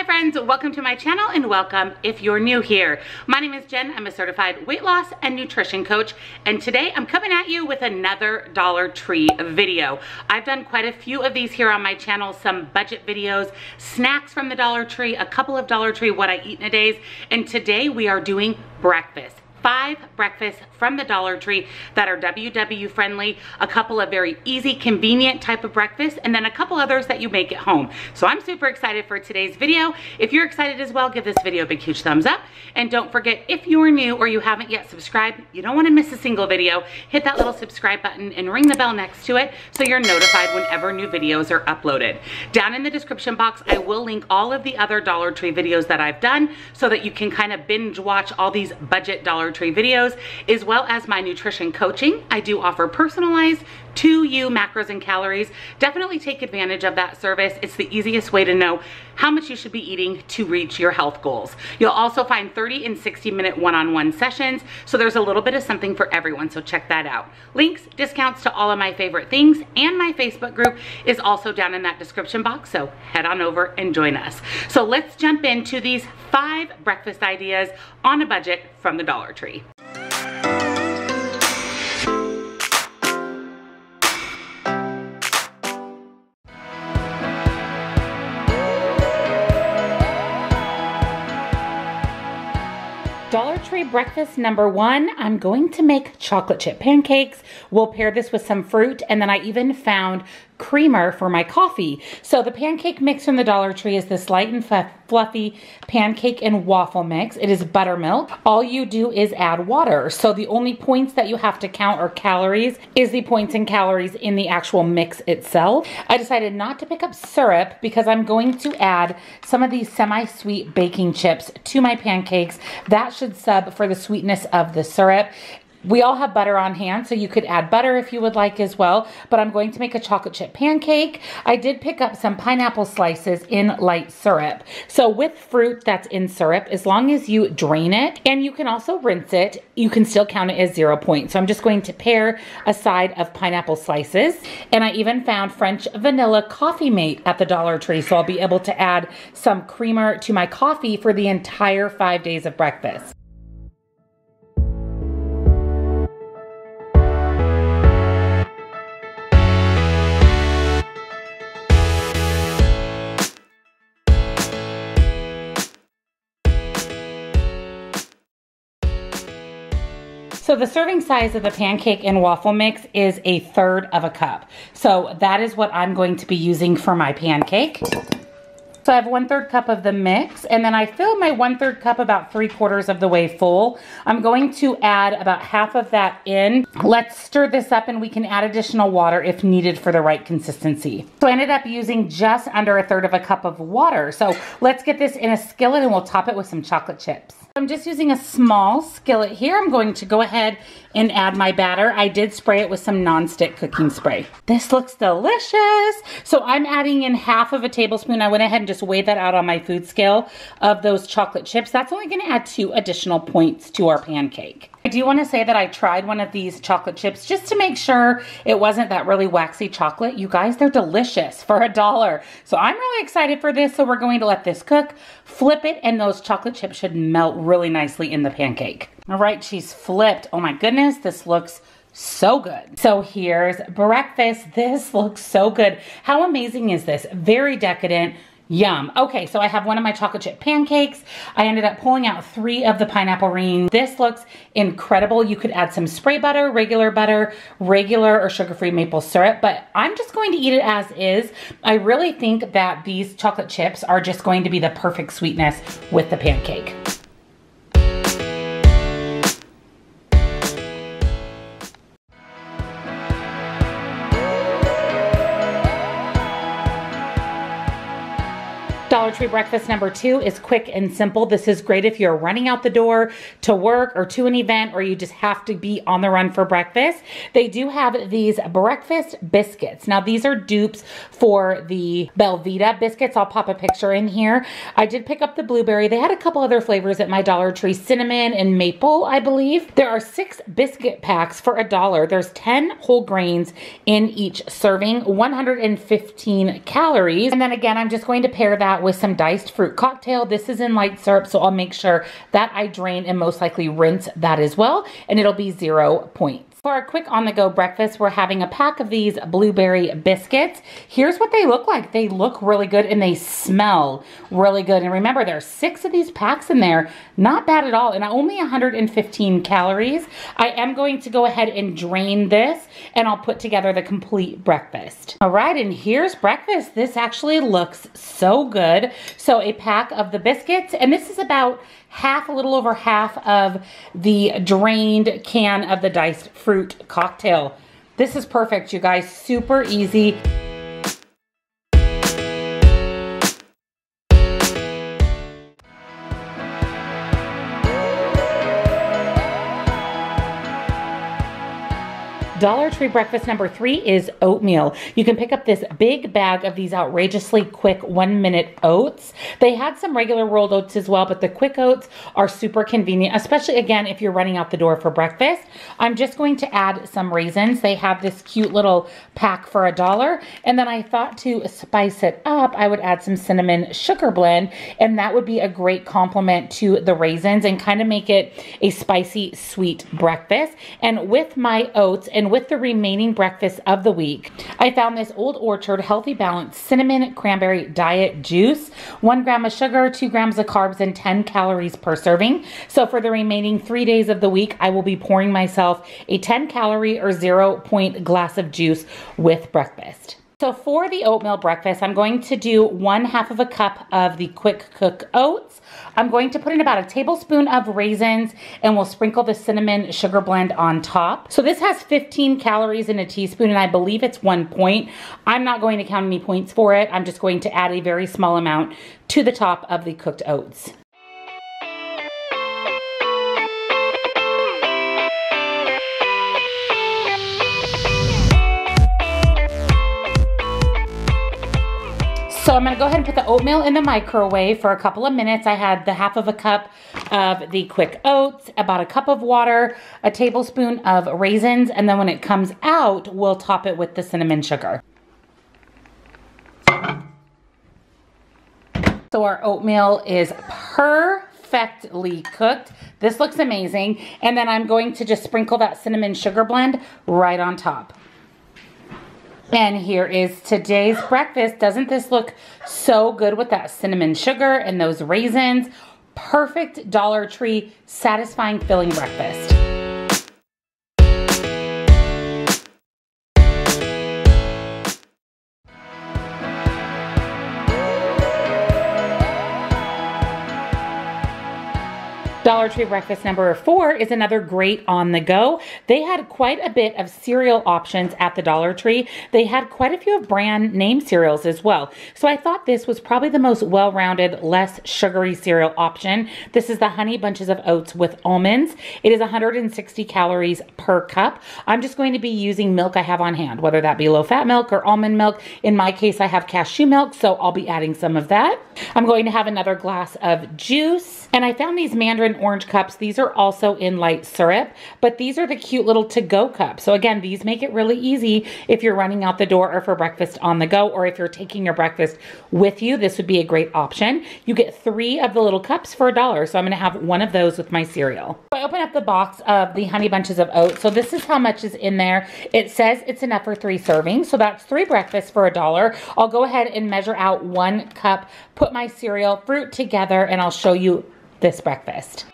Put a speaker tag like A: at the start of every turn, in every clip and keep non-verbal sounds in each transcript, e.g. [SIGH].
A: Hi friends, welcome to my channel and welcome if you're new here. My name is Jenn, I'm a certified weight loss and nutrition coach and today I'm coming at you with another Dollar Tree video. I've done quite a few of these here on my channel, some budget videos, snacks from the Dollar Tree, a couple of Dollar Tree what I eat in a days, and today we are doing breakfast five breakfasts from the Dollar Tree that are WW friendly, a couple of very easy, convenient type of breakfasts, and then a couple others that you make at home. So I'm super excited for today's video. If you're excited as well, give this video a big, huge thumbs up. And don't forget, if you're new or you haven't yet subscribed, you don't wanna miss a single video, hit that little subscribe button and ring the bell next to it so you're notified whenever new videos are uploaded. Down in the description box, I will link all of the other Dollar Tree videos that I've done so that you can kind of binge watch all these budget Dollar Tree videos, as well as my nutrition coaching. I do offer personalized to you macros and calories. Definitely take advantage of that service. It's the easiest way to know how much you should be eating to reach your health goals. You'll also find 30 and 60 minute one-on-one sessions. So there's a little bit of something for everyone. So check that out. Links, discounts to all of my favorite things and my Facebook group is also down in that description box. So head on over and join us. So let's jump into these five breakfast ideas on a budget from the Dollar Tree. Dollar Tree breakfast number one, I'm going to make chocolate chip pancakes. We'll pair this with some fruit and then I even found creamer for my coffee. So the pancake mix from the Dollar Tree is this light and fluffy pancake and waffle mix. It is buttermilk. All you do is add water. So the only points that you have to count are calories is the points and calories in the actual mix itself. I decided not to pick up syrup because I'm going to add some of these semi-sweet baking chips to my pancakes. That should sub for the sweetness of the syrup. We all have butter on hand, so you could add butter if you would like as well, but I'm going to make a chocolate chip pancake. I did pick up some pineapple slices in light syrup. So with fruit that's in syrup, as long as you drain it, and you can also rinse it, you can still count it as zero points. So I'm just going to pair a side of pineapple slices, and I even found French vanilla coffee mate at the Dollar Tree, so I'll be able to add some creamer to my coffee for the entire five days of breakfast. So the serving size of the pancake and waffle mix is a third of a cup. So that is what I'm going to be using for my pancake. So I have one third cup of the mix and then I fill my one third cup about three quarters of the way full. I'm going to add about half of that in. Let's stir this up and we can add additional water if needed for the right consistency. So I ended up using just under a third of a cup of water. So let's get this in a skillet and we'll top it with some chocolate chips. I'm just using a small skillet here. I'm going to go ahead and add my batter. I did spray it with some nonstick cooking spray. This looks delicious. So I'm adding in half of a tablespoon. I went ahead and just weighed that out on my food scale of those chocolate chips. That's only gonna add two additional points to our pancake. I do want to say that I tried one of these chocolate chips just to make sure it wasn't that really waxy chocolate. You guys, they're delicious for a dollar. So I'm really excited for this. So we're going to let this cook, flip it, and those chocolate chips should melt really nicely in the pancake. All right, she's flipped. Oh my goodness, this looks so good. So here's breakfast. This [LAUGHS] looks so good. How amazing is this? Very decadent Yum. Okay, so I have one of my chocolate chip pancakes. I ended up pulling out three of the pineapple rings. This looks incredible. You could add some spray butter, regular butter, regular or sugar-free maple syrup, but I'm just going to eat it as is. I really think that these chocolate chips are just going to be the perfect sweetness with the pancake. Dollar Tree breakfast number two is quick and simple. This is great if you're running out the door to work or to an event or you just have to be on the run for breakfast. They do have these breakfast biscuits. Now these are dupes for the Belvita biscuits. I'll pop a picture in here. I did pick up the blueberry. They had a couple other flavors at my Dollar Tree, cinnamon and maple, I believe. There are six biscuit packs for a dollar. There's 10 whole grains in each serving, 115 calories. And then again, I'm just going to pair that with some diced fruit cocktail. This is in light syrup, so I'll make sure that I drain and most likely rinse that as well, and it'll be zero points. For a quick on-the-go breakfast, we're having a pack of these blueberry biscuits. Here's what they look like. They look really good and they smell really good. And remember, there's six of these packs in there. Not bad at all, and only 115 calories. I am going to go ahead and drain this, and I'll put together the complete breakfast. All right, and here's breakfast. This actually looks so good. So a pack of the biscuits, and this is about half, a little over half of the drained can of the diced fruit cocktail. This is perfect, you guys. Super easy. Dollar Tree breakfast number three is oatmeal. You can pick up this big bag of these outrageously quick one minute oats. They had some regular rolled oats as well, but the quick oats are super convenient, especially again, if you're running out the door for breakfast. I'm just going to add some raisins. They have this cute little pack for a dollar. And then I thought to spice it up, I would add some cinnamon sugar blend, and that would be a great complement to the raisins and kind of make it a spicy, sweet breakfast. And with my oats and with the remaining breakfast of the week, I found this Old Orchard Healthy Balance Cinnamon Cranberry Diet Juice. One gram of sugar, two grams of carbs, and 10 calories per serving. So for the remaining three days of the week, I will be pouring myself a 10 calorie or zero point glass of juice with breakfast. So for the oatmeal breakfast, I'm going to do one half of a cup of the quick cook oats. I'm going to put in about a tablespoon of raisins and we'll sprinkle the cinnamon sugar blend on top. So this has 15 calories in a teaspoon and I believe it's one point. I'm not going to count any points for it. I'm just going to add a very small amount to the top of the cooked oats. So I'm gonna go ahead and put the oatmeal in the microwave for a couple of minutes. I had the half of a cup of the quick oats, about a cup of water, a tablespoon of raisins, and then when it comes out, we'll top it with the cinnamon sugar. So our oatmeal is perfectly cooked. This looks amazing. And then I'm going to just sprinkle that cinnamon sugar blend right on top. And here is today's breakfast. Doesn't this look so good with that cinnamon sugar and those raisins? Perfect Dollar Tree, satisfying filling breakfast. Dollar Tree breakfast number four is another great on the go. They had quite a bit of cereal options at the Dollar Tree. They had quite a few of brand name cereals as well. So I thought this was probably the most well-rounded, less sugary cereal option. This is the Honey Bunches of Oats with almonds. It is 160 calories per cup. I'm just going to be using milk I have on hand, whether that be low-fat milk or almond milk. In my case, I have cashew milk, so I'll be adding some of that. I'm going to have another glass of juice. And I found these mandarin orange cups. These are also in light syrup, but these are the cute little to-go cups. So again, these make it really easy if you're running out the door or for breakfast on the go, or if you're taking your breakfast with you, this would be a great option. You get three of the little cups for a dollar. So I'm gonna have one of those with my cereal. I open up the box of the Honey Bunches of Oats. So this is how much is in there. It says it's enough for three servings. So that's three breakfasts for a dollar. I'll go ahead and measure out one cup, put my cereal, fruit together, and I'll show you this breakfast.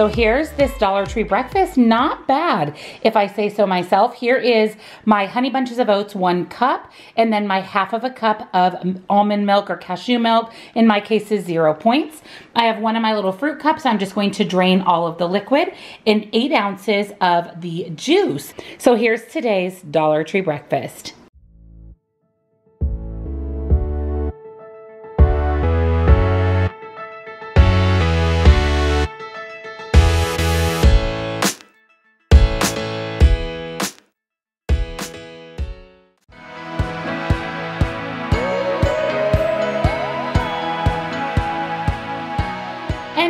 A: So here's this Dollar Tree breakfast. Not bad, if I say so myself. Here is my Honey Bunches of Oats, one cup, and then my half of a cup of almond milk or cashew milk. In my case is zero points. I have one of my little fruit cups. I'm just going to drain all of the liquid and eight ounces of the juice. So here's today's Dollar Tree breakfast.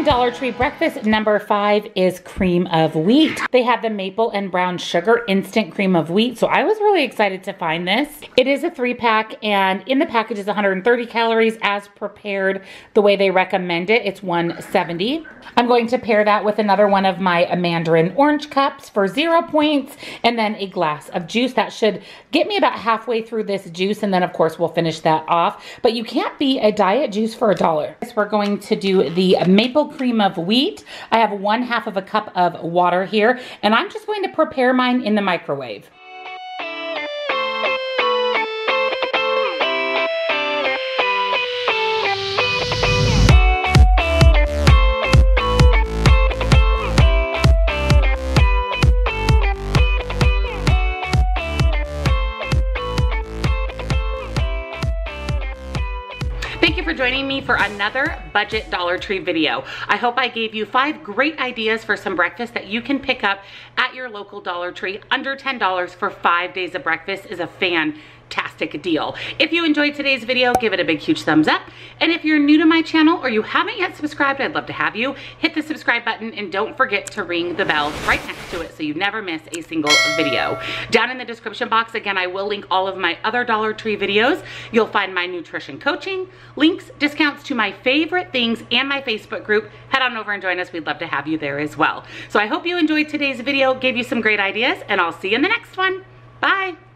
A: And Dollar Tree breakfast number five is cream of wheat. They have the maple and brown sugar instant cream of wheat. So I was really excited to find this. It is a three pack and in the package is 130 calories as prepared the way they recommend it. It's 170. I'm going to pair that with another one of my mandarin orange cups for zero points and then a glass of juice. That should get me about halfway through this juice and then of course we'll finish that off. But you can't be a diet juice for a dollar. We're going to do the maple cream of wheat. I have one half of a cup of water here and I'm just going to prepare mine in the microwave. For another budget Dollar Tree video. I hope I gave you five great ideas for some breakfast that you can pick up at your local Dollar Tree. Under $10 for five days of breakfast is a fan fantastic deal. If you enjoyed today's video, give it a big, huge thumbs up. And if you're new to my channel or you haven't yet subscribed, I'd love to have you. Hit the subscribe button and don't forget to ring the bell right next to it so you never miss a single video. Down in the description box, again, I will link all of my other Dollar Tree videos. You'll find my nutrition coaching, links, discounts to my favorite things, and my Facebook group. Head on over and join us. We'd love to have you there as well. So I hope you enjoyed today's video, gave you some great ideas, and I'll see you in the next one. Bye.